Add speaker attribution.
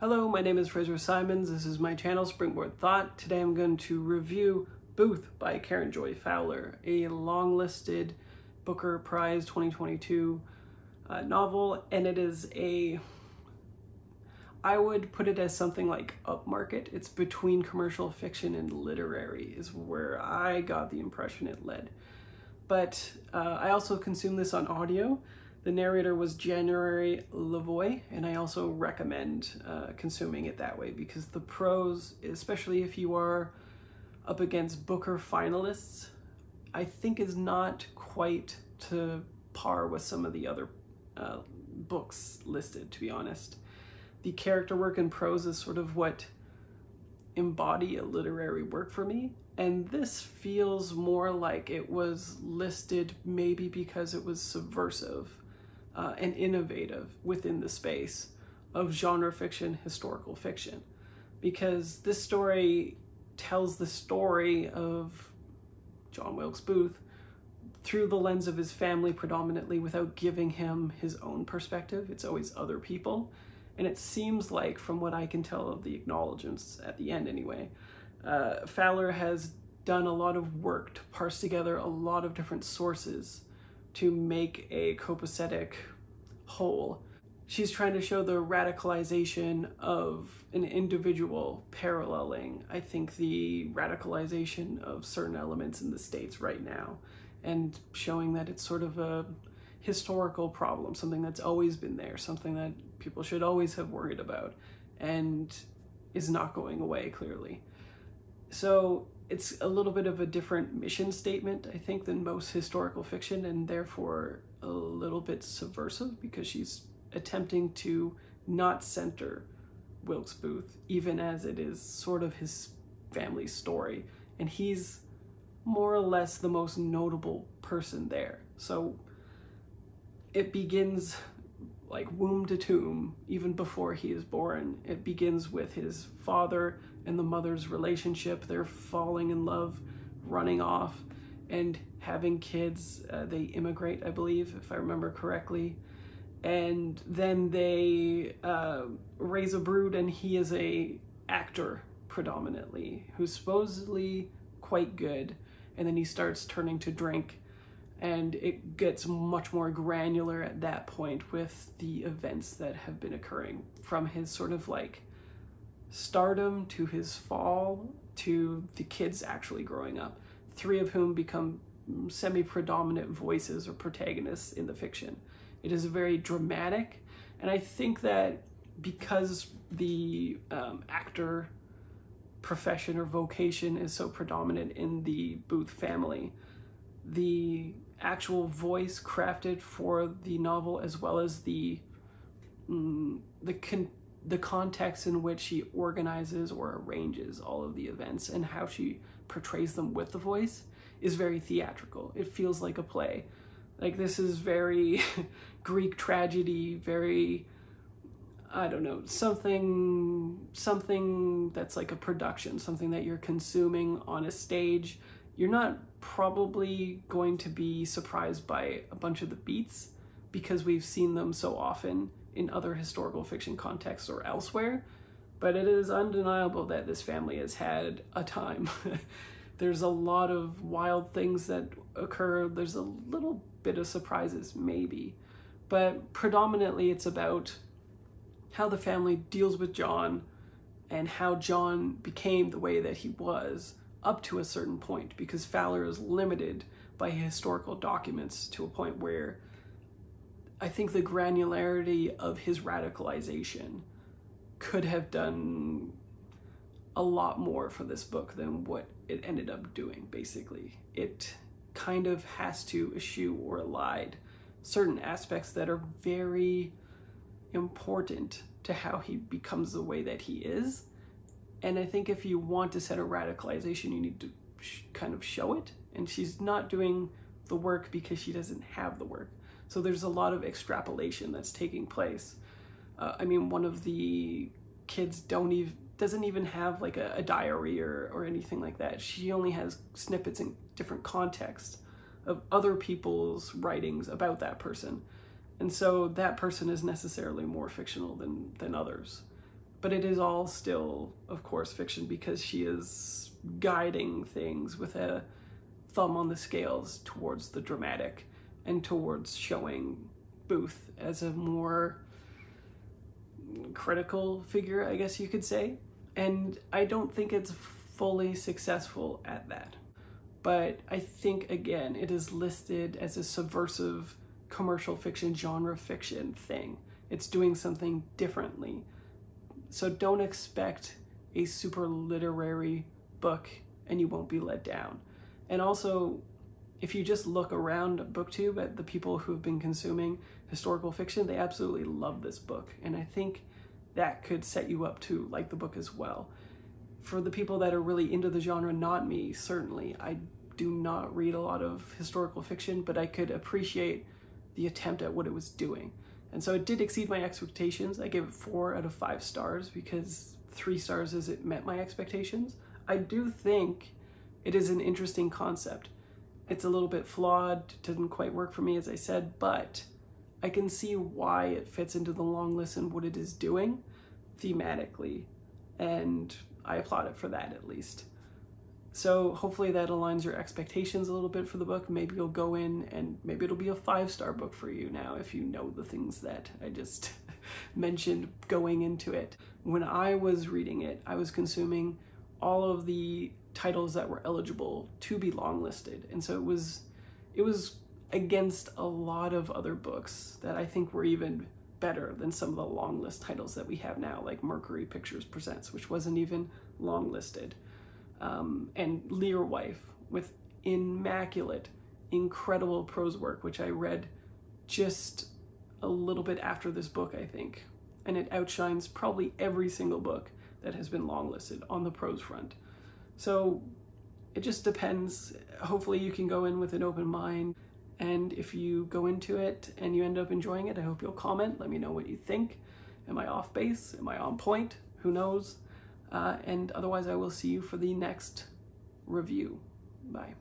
Speaker 1: Hello, my name is Fraser Simons. This is my channel, Springboard Thought. Today I'm going to review Booth by Karen Joy Fowler, a long-listed Booker Prize 2022 uh, novel, and it is a I would put it as something like upmarket. It's between commercial fiction and literary is where I got the impression it led. But uh, I also consume this on audio. The narrator was January Lavoie, and I also recommend uh, consuming it that way because the prose, especially if you are up against Booker finalists, I think is not quite to par with some of the other uh, books listed, to be honest the character work and prose is sort of what embody a literary work for me. And this feels more like it was listed maybe because it was subversive uh, and innovative within the space of genre fiction, historical fiction. Because this story tells the story of John Wilkes Booth through the lens of his family predominantly without giving him his own perspective. It's always other people. And it seems like, from what I can tell of the acknowledgements at the end anyway, uh, Fowler has done a lot of work to parse together a lot of different sources to make a copacetic whole. She's trying to show the radicalization of an individual paralleling, I think, the radicalization of certain elements in the States right now, and showing that it's sort of a historical problem, something that's always been there, something that people should always have worried about and is not going away clearly. So it's a little bit of a different mission statement, I think, than most historical fiction, and therefore a little bit subversive because she's attempting to not center Wilkes Booth, even as it is sort of his family story. And he's more or less the most notable person there. So it begins like womb to tomb, even before he is born. It begins with his father and the mother's relationship. They're falling in love, running off, and having kids. Uh, they immigrate, I believe, if I remember correctly. And then they uh, raise a brood, and he is a actor predominantly, who's supposedly quite good. And then he starts turning to drink and it gets much more granular at that point with the events that have been occurring from his sort of like stardom to his fall to the kids actually growing up three of whom become semi-predominant voices or protagonists in the fiction. It is very dramatic and i think that because the um, actor profession or vocation is so predominant in the booth family the actual voice crafted for the novel as well as the mm, the con- the context in which she organizes or arranges all of the events and how she portrays them with the voice is very theatrical. It feels like a play. Like this is very Greek tragedy, very I don't know, something something that's like a production, something that you're consuming on a stage you're not probably going to be surprised by a bunch of the beats because we've seen them so often in other historical fiction contexts or elsewhere. But it is undeniable that this family has had a time. There's a lot of wild things that occur. There's a little bit of surprises, maybe. But predominantly, it's about how the family deals with John and how John became the way that he was up to a certain point because Fowler is limited by historical documents to a point where I think the granularity of his radicalization could have done a lot more for this book than what it ended up doing, basically. It kind of has to eschew or elide certain aspects that are very important to how he becomes the way that he is and I think if you want to set a radicalization, you need to kind of show it. And she's not doing the work because she doesn't have the work. So there's a lot of extrapolation that's taking place. Uh, I mean, one of the kids don't even doesn't even have like a, a diary or, or anything like that. She only has snippets in different contexts of other people's writings about that person. And so that person is necessarily more fictional than, than others but it is all still, of course, fiction because she is guiding things with a thumb on the scales towards the dramatic and towards showing Booth as a more critical figure, I guess you could say. And I don't think it's fully successful at that. But I think, again, it is listed as a subversive commercial fiction, genre fiction thing. It's doing something differently. So don't expect a super literary book and you won't be let down. And also, if you just look around booktube at the people who've been consuming historical fiction they absolutely love this book. And i think that could set you up to like the book as well. For the people that are really into the genre not me certainly. I do not read a lot of historical fiction but i could appreciate the attempt at what it was doing. And so it did exceed my expectations. I gave it four out of five stars because three stars is it met my expectations. I do think it is an interesting concept it's a little bit flawed, didn't quite work for me, as I said, but I can see why it fits into the long list and what it is doing thematically, and I applaud it for that at least. So hopefully that aligns your expectations a little bit for the book. Maybe you'll go in and maybe it'll be a five star book for you now if you know the things that I just mentioned going into it. When I was reading it, I was consuming all of the titles that were eligible to be longlisted. And so it was it was against a lot of other books that I think were even better than some of the long list titles that we have now, like Mercury Pictures Presents, which wasn't even longlisted, um, and Learwife with immaculate, incredible prose work, which I read just a little bit after this book, I think. And it outshines probably every single book that has been longlisted on the prose front. So it just depends. Hopefully, you can go in with an open mind. And if you go into it and you end up enjoying it, I hope you'll comment. Let me know what you think. Am I off base? Am I on point? Who knows? Uh, and otherwise, I will see you for the next review. Bye.